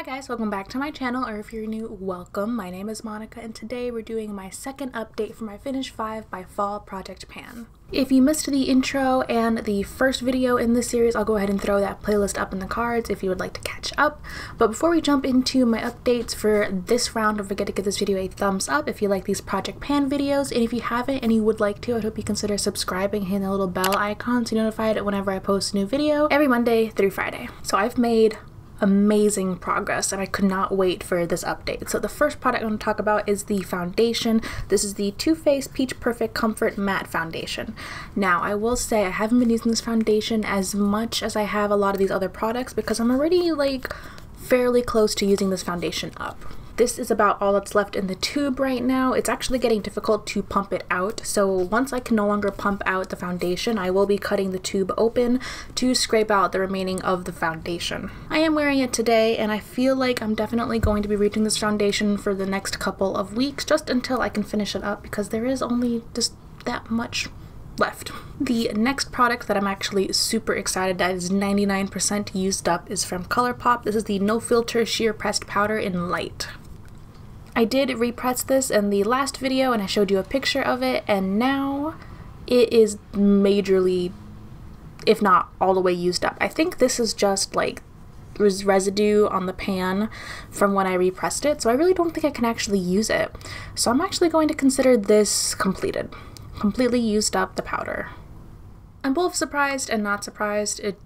Hi guys, welcome back to my channel, or if you're new, welcome. My name is Monica, and today we're doing my second update for my Finish 5 by Fall Project Pan. If you missed the intro and the first video in this series, I'll go ahead and throw that playlist up in the cards if you would like to catch up. But before we jump into my updates for this round, don't forget to give this video a thumbs up if you like these Project Pan videos, and if you haven't and you would like to, I hope you consider subscribing, hitting the little bell icon to be notified whenever I post a new video every Monday through Friday. So I've made amazing progress and I could not wait for this update. So the first product I'm going to talk about is the foundation. This is the Too Faced Peach Perfect Comfort Matte Foundation. Now I will say I haven't been using this foundation as much as I have a lot of these other products because I'm already like fairly close to using this foundation up. This is about all that's left in the tube right now. It's actually getting difficult to pump it out. So once I can no longer pump out the foundation, I will be cutting the tube open to scrape out the remaining of the foundation. I am wearing it today and I feel like I'm definitely going to be reaching this foundation for the next couple of weeks just until I can finish it up because there is only just that much left. The next product that I'm actually super excited that is 99% used up is from ColourPop. This is the No Filter Sheer Pressed Powder in Light. I did repress this in the last video and I showed you a picture of it and now it is majorly, if not all the way used up. I think this is just like res residue on the pan from when I repressed it, so I really don't think I can actually use it. So I'm actually going to consider this completed. Completely used up the powder. I'm both surprised and not surprised. It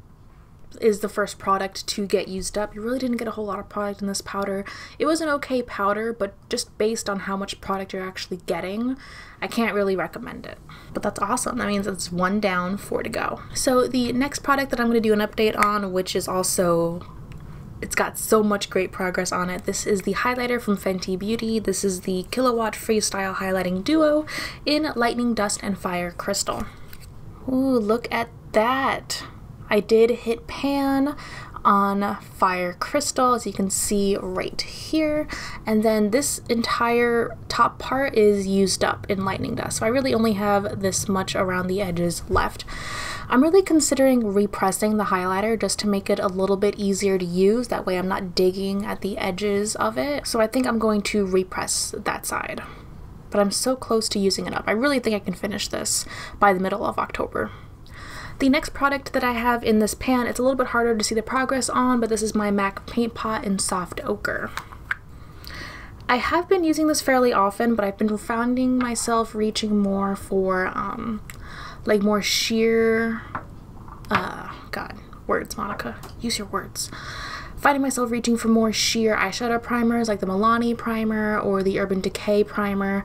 is the first product to get used up. You really didn't get a whole lot of product in this powder. It was an okay powder, but just based on how much product you're actually getting, I can't really recommend it. But that's awesome. That means it's one down, four to go. So the next product that I'm going to do an update on, which is also it's got so much great progress on it. This is the highlighter from Fenty Beauty. This is the Killawatt Freestyle Highlighting Duo in Lightning Dust and Fire Crystal. Ooh, look at that. I did hit pan on Fire Crystal, as you can see right here. And then this entire top part is used up in Lightning Dust. So I really only have this much around the edges left. I'm really considering repressing the highlighter just to make it a little bit easier to use. That way I'm not digging at the edges of it. So I think I'm going to repress that side. But I'm so close to using it up. I really think I can finish this by the middle of October. The next product that I have in this pan, it's a little bit harder to see the progress on, but this is my MAC Paint Pot in Soft Ochre. I have been using this fairly often, but I've been finding myself reaching more for, um, like more sheer, uh, God, words, Monica, use your words. Finding myself reaching for more sheer eyeshadow primers like the Milani primer or the Urban Decay primer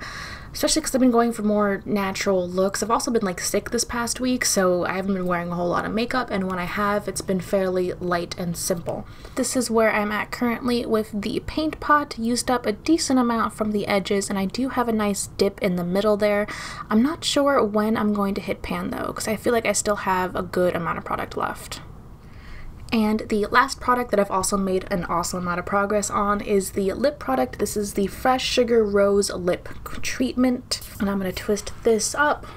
especially because I've been going for more natural looks. I've also been like sick this past week, so I haven't been wearing a whole lot of makeup, and when I have, it's been fairly light and simple. This is where I'm at currently with the paint pot, used up a decent amount from the edges, and I do have a nice dip in the middle there. I'm not sure when I'm going to hit pan though, because I feel like I still have a good amount of product left. And the last product that I've also made an awesome amount of progress on is the lip product. This is the Fresh Sugar Rose Lip Treatment. And I'm going to twist this up.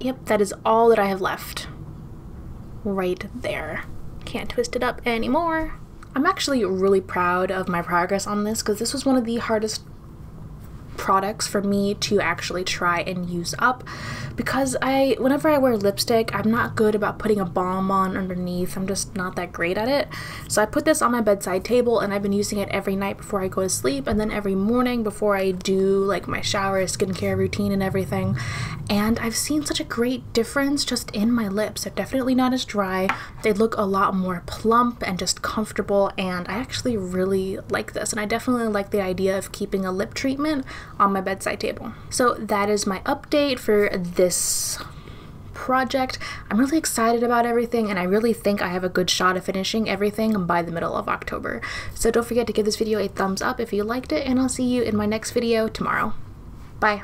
Yep, that is all that I have left. Right there. Can't twist it up anymore. I'm actually really proud of my progress on this because this was one of the hardest products for me to actually try and use up. Because I whenever I wear lipstick I'm not good about putting a balm on underneath. I'm just not that great at it. So I put this on my bedside table and I've been using it every night before I go to sleep and then every morning before I do like my shower skincare routine and everything. And I've seen such a great difference just in my lips. They're definitely not as dry. They look a lot more plump and just comfortable and I actually really like this. And I definitely like the idea of keeping a lip treatment on my bedside table. So that is my update for this project. I'm really excited about everything and I really think I have a good shot of finishing everything by the middle of October. So don't forget to give this video a thumbs up if you liked it and I'll see you in my next video tomorrow. Bye.